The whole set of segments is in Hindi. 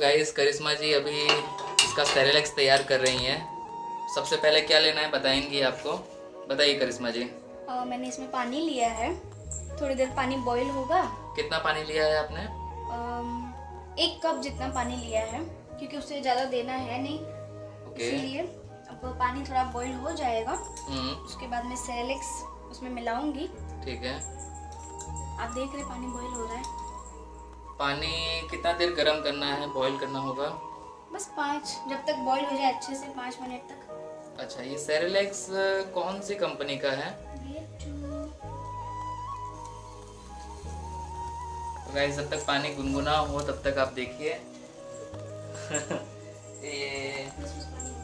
गाइस करिश्मा जी अभी इसका सेरेलेक्स तैयार कर रही हैं। सबसे पहले क्या लेना है बताएँगी आपको? बताइए करिश्मा जी। अ, मैंने इसमें पानी लिया है। थोड़ी देर पानी बॉईल होगा। कितना पानी लिया है आपने? अम, एक कप जितना पानी लिया है क्योंकि उससे ज़्यादा देना है नहीं। ओके। इसीलिए अब पानी थोड़ा बॉईल हो जाएगा। हम्म। उसके बाद मैं सेरेलेक्स उसमें मिलाऊँगी। ठीक है। आप देख रहे पानी बॉईल हो रहा है। पानी कितना देर गर्म करना है बॉईल करना होगा? बस पाँच जब तक बॉईल हो जाए अच्छे से पाँच मिनट तक। अच्छा ये सेरेलेक्स कौन सी कंपनी का है? तो गाइस जब तक पानी गुनगुना हो तब तक आप देखिए। ये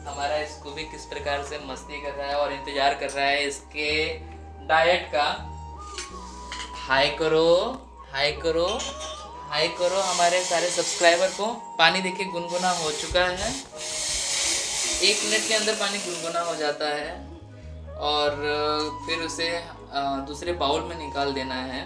हमारा स्कूबी किस प्रकार से मस्ती कर रहा है और इंतज़ार कर रहा है इसके डाइट का। हाई करो हाई करो। हाई करो हमारे सारे सब्सक्राइबर को। पानी देखिए, गुनगुना हो चुका है। एक मिनट के अंदर पानी गुनगुना हो जाता है। और फिर उसे दूसरे बाउल में निकाल देना है।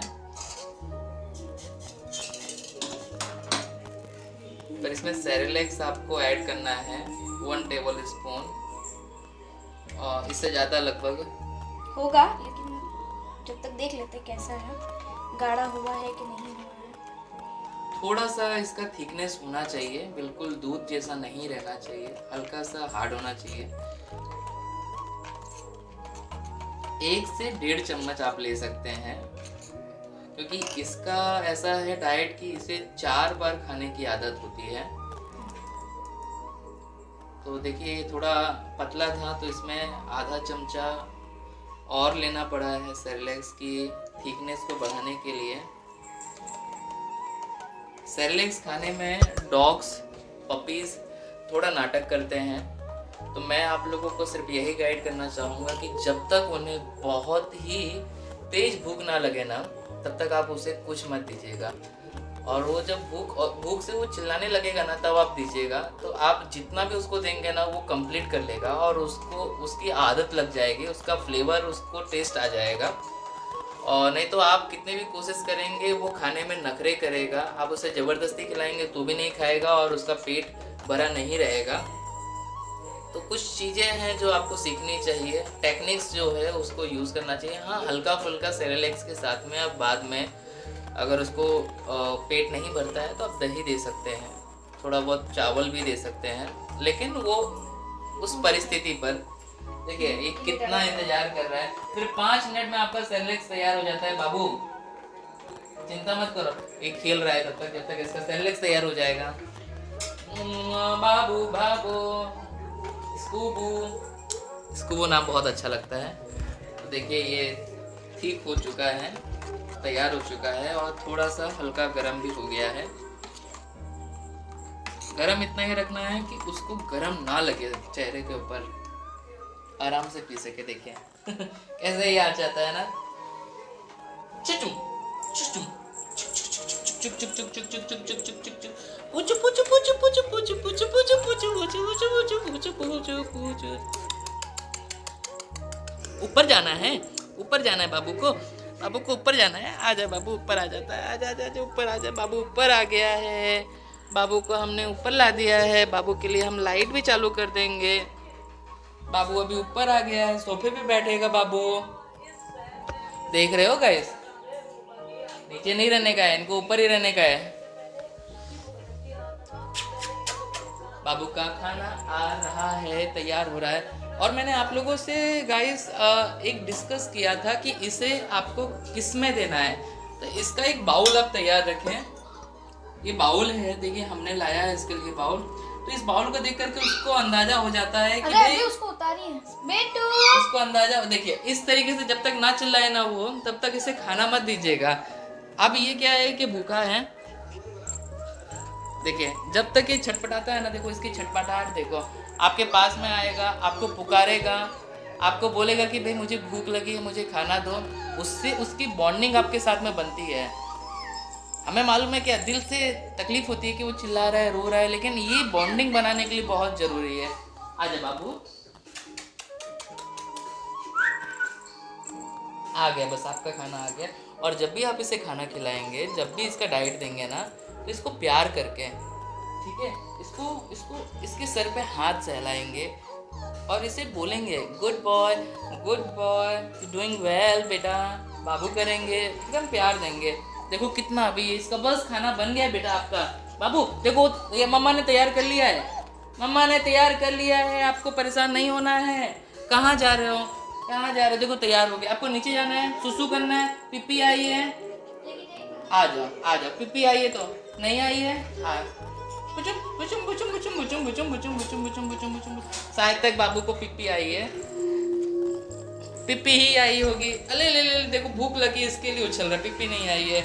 पर इसमें सेरेलेक्स आपको ऐड करना है, वन टेबल स्पून। और इससे ज़्यादा लगभग। होगा, लेकिन जब तक देख लेते कैसा है, गाढ़ा हुआ है कि नहीं। थोड़ा सा इसका थिकनेस होना चाहिए, बिल्कुल दूध जैसा नहीं रहना चाहिए हल्का सा हार्ड होना चाहिए। एक से डेढ़ चम्मच आप ले सकते हैं, क्योंकि इसका ऐसा है डाइट कि इसे चार बार खाने की आदत होती है। तो देखिए, थोड़ा पतला था तो इसमें आधा चमचा और लेना पड़ा है सेरेलेक्स की थिकनेस को बढ़ाने के लिए। सेरेलेक्स खाने में डॉग्स पपीज थोड़ा नाटक करते हैं। तो मैं आप लोगों को सिर्फ़ यही गाइड करना चाहूँगा कि जब तक उन्हें बहुत ही तेज भूख ना लगे ना, तब तक आप उसे कुछ मत दीजिएगा। और वो जब भूख और भूख से वो चिल्लाने लगेगा ना, तब आप दीजिएगा। तो आप जितना भी उसको देंगे ना, वो कंप्लीट कर लेगा और उसको, उसकी आदत लग जाएगी, उसका फ्लेवर उसको टेस्ट आ जाएगा। और नहीं तो आप कितने भी कोशिश करेंगे, वो खाने में नखरे करेगा। आप उसे ज़बरदस्ती खिलाएँगे तो भी नहीं खाएगा और उसका पेट भरा नहीं रहेगा। तो कुछ चीज़ें हैं जो आपको सीखनी चाहिए। टेक्निक्स जो है, उसको यूज़ करना चाहिए। हाँ हल्का फुल्का सेरेलेक्स के साथ में आप बाद में अगर उसको पेट नहीं भरता है तो आप दही दे सकते हैं। थोड़ा बहुत चावल भी दे सकते हैं। लेकिन वो उस परिस्थिति पर देखिए, ये कितना इंतज़ार कर रहा है। फिर पाँच मिनट में आपका सेरेलेक्स तैयार हो जाता है, बाबू। चिंता मत करो। ये खेल रहा है तब तक, जब तक इसका सेरेलेक्स तैयार हो जाएगा। बाबू बाबू। स्कूबू। स्कूबू नाम बहुत अच्छा लगता है। तो देखिए, ये ठीक हो चुका है, तैयार हो चुका है और थोड़ा सा हल्का गर्म भी हो गया है। गरम इतना ही रखना है कि उसको गरम ना लगे चेहरे के ऊपर। आराम से पी सके देखिए कैसे ही आ जाता है ना चिचुम चिचुम चुक चुक चुक चुक चुक चुक चुक चुक चुक चुक ऊपर जाना है ऊपर जाना है बाबू को बाबू को ऊपर जाना है आ जा बाबू ऊपर आ जाता है आ जा जा ऊपर आ जा बाबू ऊपर आ गया है बाबू को हमने ऊपर ला दिया है बाबू के लिए हम लाइट भी चालू कर देंगे बाबू अभी ऊपर आ गया है, सोफे पे बैठेगा बाबू। देख रहे हो गाइस नीचे नहीं रहने का है, इनको ऊपर ही रहने का है। बाबू का खाना आ रहा है, तैयार हो रहा है। और मैंने आप लोगों से गाइस एक डिस्कस किया था कि इसे आपको किसमें देना है। तो इसका एक बाउल आप तैयार रखें। ये बाउल है, देखिए, हमने लाया है इसके लिए बाउल। तो इस बाउल को देख करके उसको अंदाज़ा हो जाता है कि अरे अभी उसको उतारिए बेटू। उसको अंदाज़ा देखिए इस तरीके से जब तक ना चिल्लाए ना वो तब तक इसे खाना मत दीजिएगा। अब ये क्या है कि भूखा है? देखिए जब तक ये छटपटाता है ना देखो इसकी छटपटाहट देखो। आपके पास में आएगा आपको पुकारेगा आपको बोलेगा कि भाई मुझे भूख लगी है मुझे खाना दो। उससे उसकी बॉन्डिंग आपके साथ में बनती है। हमें मालूम है क्या दिल से तकलीफ़ होती है कि वो चिल्ला रहा है, रो रहा है, लेकिन ये बॉन्डिंग बनाने के लिए बहुत ज़रूरी है। आजा बाबू। आ गया, बस आपका खाना आ गया। और जब भी आप इसे खाना खिलाएँगे, जब भी इसका डाइट देंगे ना तो इसको प्यार करके, ठीक है? इसको इसको, इसके सर पे हाथ सहलाएँगे और इसे बोलेंगे good boy good boy doing well बेटा। बाबू करेंगे, एकदम प्यार देंगे। देखो कितना अभी इसका बस खाना बन गया बेटा आपका बाबू देखो ये मम्मा ने तैयार कर लिया है मम्मा ने तैयार कर लिया है आपको परेशान नहीं होना है कहाँ जा रहे हो कहाँ जा रहे हो देखो तैयार हो गया आपको नीचे जाना है सुसु करना है पिपी आई है आ जाओ आ जाओ पिप्पी आई है तो नहीं आई है शायद तक बाबू को पिपी आई है पिप्पी ही आई होगी अले ले ले देखो भूख लगी इसके लिए उछल रहा पिप्पी नहीं आई है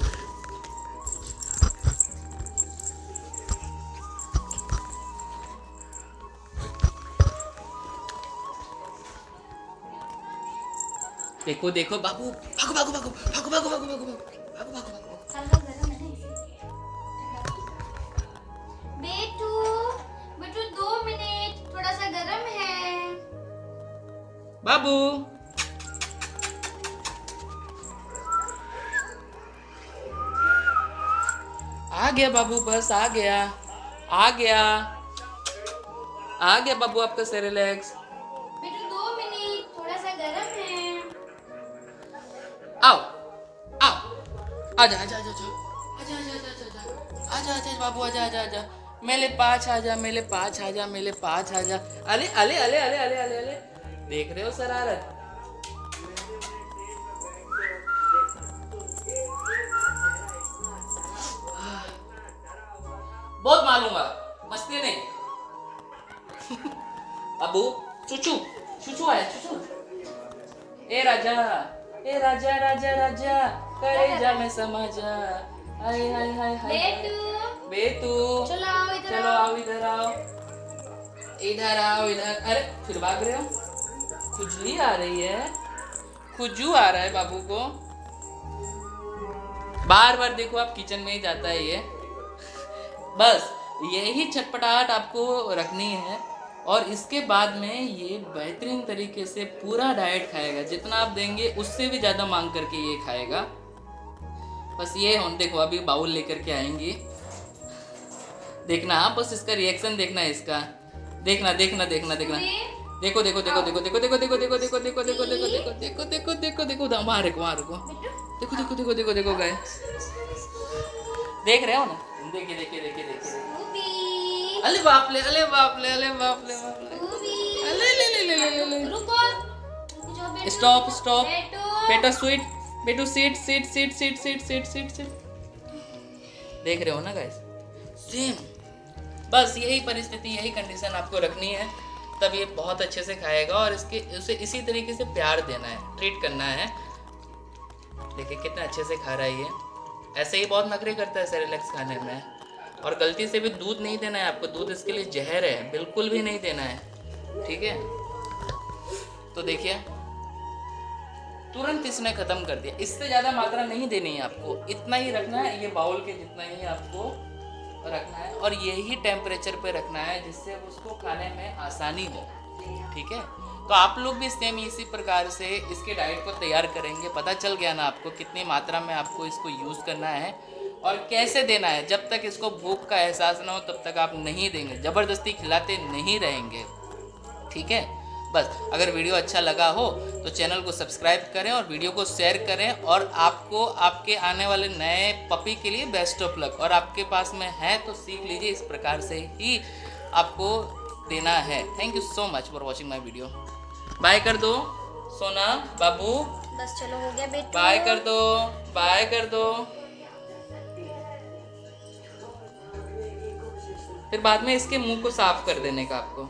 देखो देखो बाबू भागो भागो भागो भागो भागो भागो भागो भागो भागो भागो हल्का गरम है ना इसलिए बेटू बेटू दो मिनट थोड़ा सा गरम है बाबू आ गया बाबू बस आ गया आ गया आ गया बाबू आपका सेरेलैक्स बाबू, आजा आजा आजा। आजा आजा आजा। अले अले अले अले अले अले अले देख रहे हो शरारत बहुत मारूँगा मस्ती नहीं। अबू चुचू चुचू आया, चुचू। ए राजा ए राजा राजा राजा। करे जा मैं समझा हाय हाय हाय हाय बेटू। बेतू चलो आओ इधर चलो आओ। आओ इधर आओ। इधर आओ इधर। अरे फिर भाग रहे हो? खुजली आ रही है। खुजू आ रहा है बाबू को। बार बार देखो आप किचन में ही जाता है ये। बस यही छटपटाहट आपको रखनी है। और इसके बाद में ये बेहतरीन तरीके से पूरा डाइट खाएगा। जितना आप देंगे उससे भी ज़्यादा मांग करके ये खाएगा। बस ये हम देखो अभी बाउल लेकर के आएँगी देखना हाँ बस इसका रिएक्शन देखना है इसका देखना देखना देखना देखना देखो देखो देखो देखो देखो देखो देखो देखो देखो देखो देखो देखो देखो देखो देखो देखो देखो देखो वहाँ रुको वहाँ रुको देखो देखो देखो देखो देखो गए देख रहे हो ना देखिए देखिए देखिए देखिए अरे बाप ले अरे बाप ले अरे बाप ले बाप ले अरे ले ले ले ले ले स्टॉप स्टॉप बेटा स्वीट बेटू sit sit sit sit sit sit sit sit देख रहे हो ना गाइस सेम बस यही परिस्थिति, यही कंडीशन आपको रखनी है। तब ये बहुत अच्छे से खाएगा और इसके, उसे इसी तरीके से प्यार देना है ट्रीट करना है। देखिए, कितना अच्छे से खा रहा है ये। ऐसे ही बहुत नखरे करता है सेरेलेक्स खाने में। और गलती से भी दूध नहीं देना है आपको, दूध इसके लिए जहर है, बिल्कुल भी नहीं देना है। ठीक है? तो देखिए तुरंत इसने खत्म कर दिया। इससे ज़्यादा मात्रा नहीं देनी है आपको। इतना ही रखना है, ये बाउल के जितना ही आपको रखना है और यही टेम्परेचर पे रखना है जिससे उसको खाने में आसानी हो। ठीक है? तो आप लोग भी सेम इसी प्रकार से इसके डाइट को तैयार करेंगे। पता चल गया ना आपको कितनी मात्रा में आपको इसको यूज़ करना है और कैसे देना है। जब तक इसको भूख का एहसास ना हो, तब तक आप नहीं देंगे। ज़बरदस्ती खिलाते नहीं रहेंगे। ठीक है? बस। अगर वीडियो अच्छा लगा हो तो चैनल को सब्सक्राइब करें और वीडियो को शेयर करें और आपको आपके आने वाले नए पपी के लिए बेस्ट ऑफ़ लक। और आपके पास में है तो सीख लीजिए इस प्रकार से ही आपको देना है। Thank you so much for watching my video bye कर दो सोना बाबू। बस चलो हो गया बेटू। बाय कर दो बाय कर दो। फिर बाद में इसके मुँह को साफ़ कर देने का आपको।